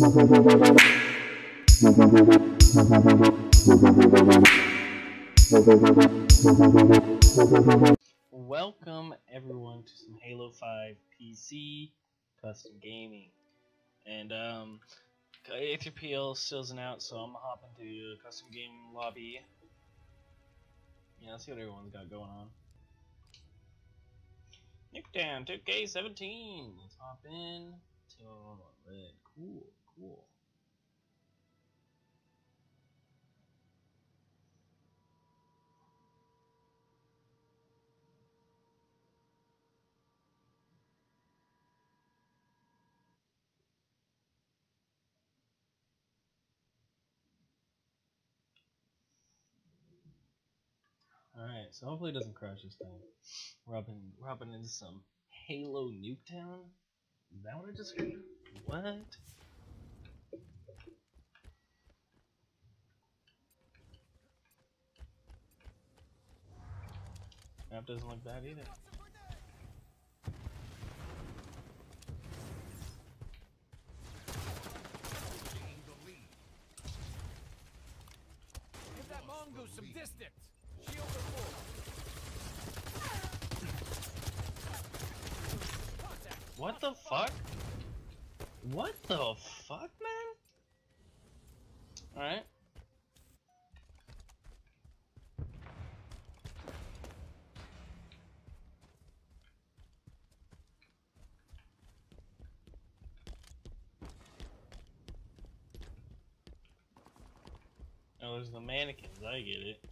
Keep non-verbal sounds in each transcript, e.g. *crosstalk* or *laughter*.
Welcome everyone to some Halo 5 PC custom gaming. And um A3PL still isn't out, so I'm gonna hop into custom game lobby. Yeah, let's see what everyone's got going on. Nuketown 2K17. Let's hop in. Cool, cool. Alright, so hopefully it doesn't crash this time. We're up, we're up into some Halo Nuketown? Is that what I just heard? What? Map doesn't look bad either. Give that mongoose some distance. Shield are full. What the fuck? What the fuck, man? Alright. Oh, there's the mannequins. I get it.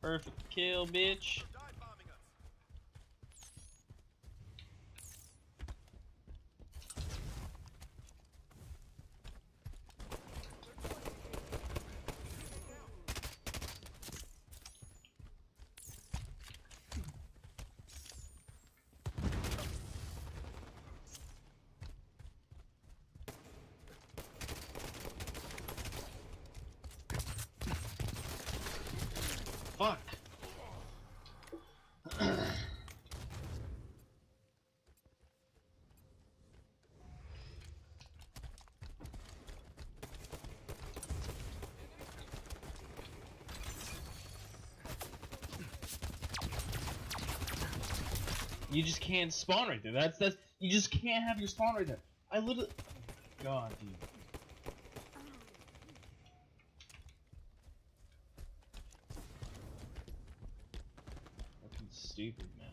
Perfect kill, bitch. You just can't spawn right there. That's that's you just can't have your spawn right there. I literally God dude. Fucking stupid, man.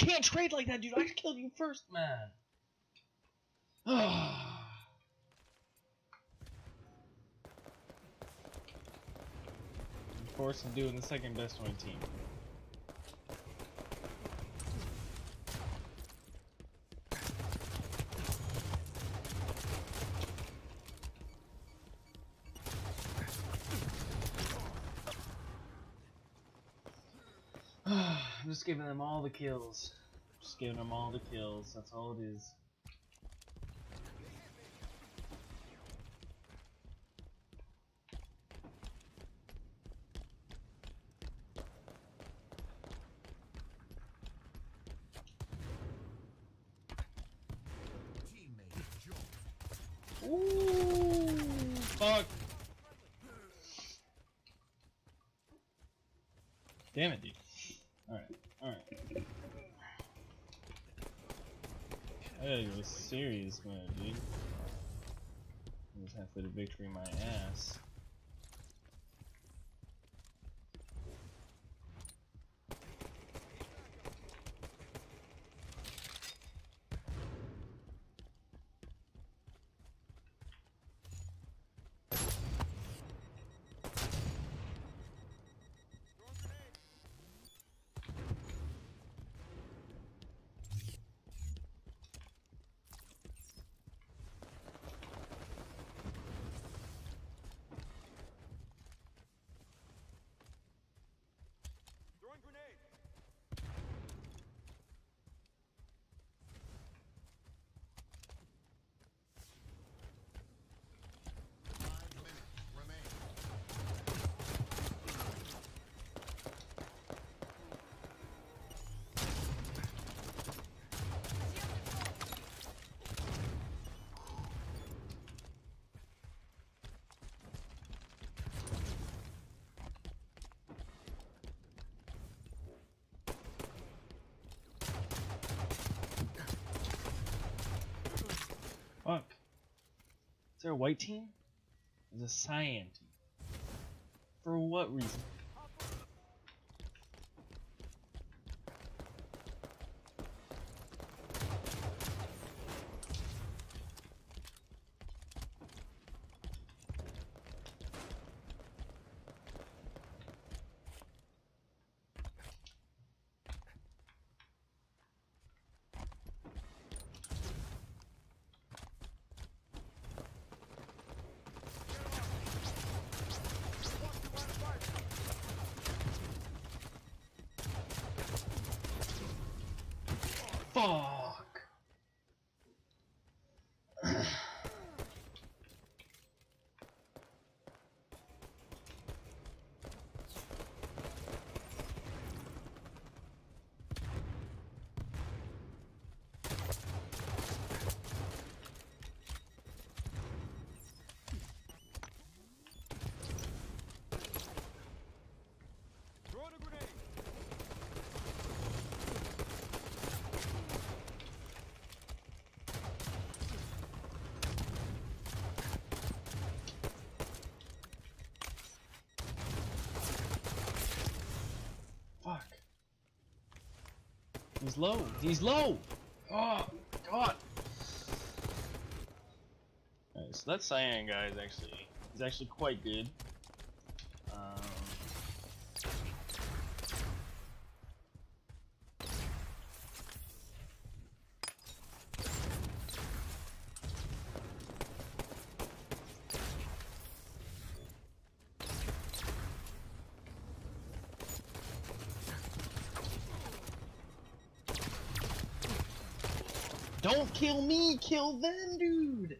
Can't trade like that, dude. I killed you first, man. *sighs* of course, I'm doing the second best on my team. I'm just giving them all the kills. Just giving them all the kills. That's all it is. Fuck. Damn it, dude. Alright, alright. I gotta go serious mode, dude. I Just halfway to victory my ass. Is there a white team? There's a cyan team. For what reason? Fuck. He's low. He's low. Oh God. Alright, so that cyan guy is actually he's actually quite good. Um, Don't kill me, kill them, dude.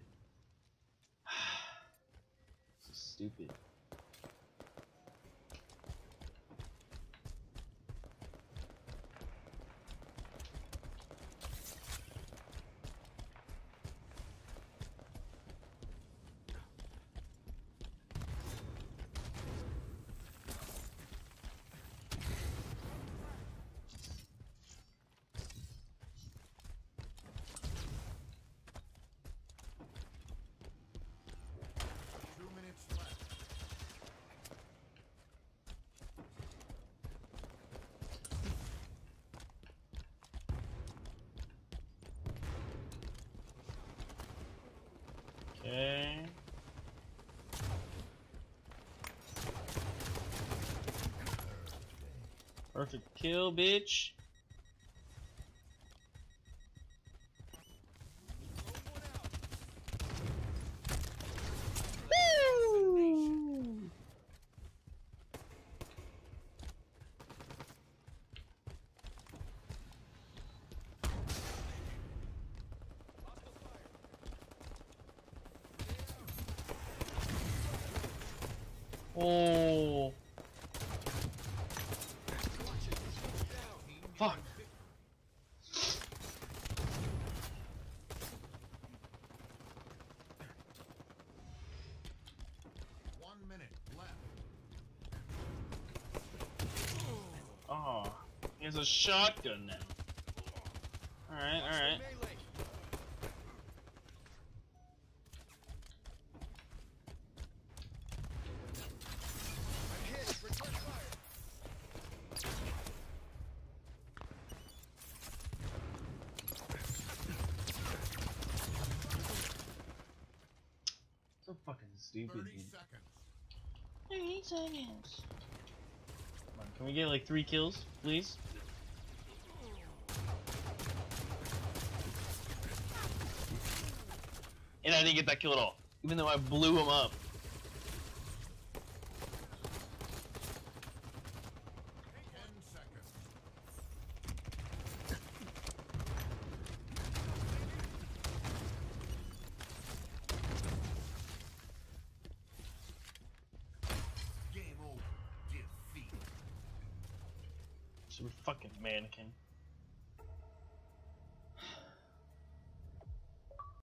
*sighs* stupid. Okay. Perfect kill, bitch. Woo! Oh. Fuck. One minute left. Oh. He has a shotgun now. Alright, alright. Melee. Stupid, 30 seconds. 30 seconds. Come on, can we get like three kills, please? And I didn't get that kill at all, even though I blew him up. 10 seconds. Game over. Defeat. Some fucking mannequin.